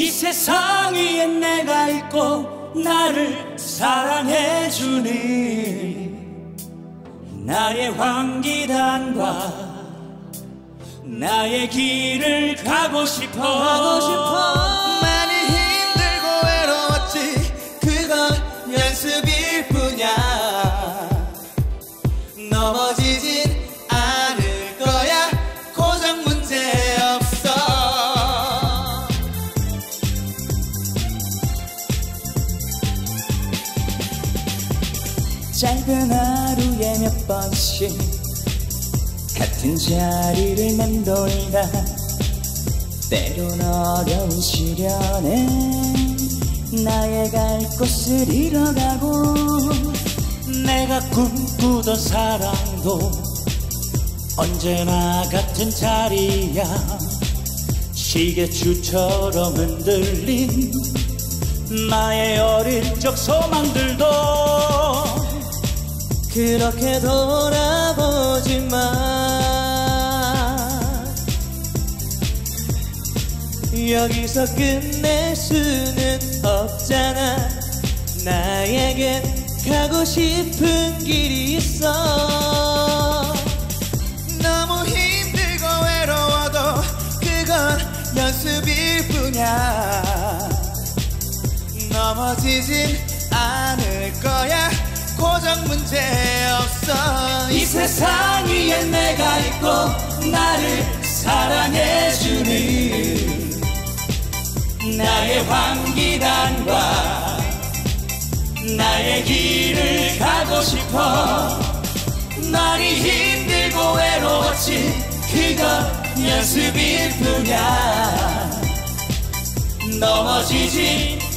이 세상 위에 내가 있고 나를 사랑해 주니 나의 황기단과 나의 길을 가고 싶어. 가고 싶어 짧은 하루에 몇 번씩 같은 자리를 맴돌다 때론 어려운 시련에 나의 갈 곳을 잃어가고 내가 꿈꾸던 사랑도 언제나 같은 자리야. 시계추처럼 흔들린 나의 어릴 적 소망들도 그렇게 돌아보지 마 여기서 끝낼 수는 없잖아. 나에겐 가고 싶은 길이 있어. 너무 힘들고 외로워도 그건 연습일 뿐이야. 넘어지진 않을 거야 고정 문제 없어. 이 세상 위에 내가 있고 나를 사랑해주니 나의 황기단과 나의 길을 가고 싶어. 많이 힘들고 외로웠지 그건 연습일 뿐이야. 넘어지지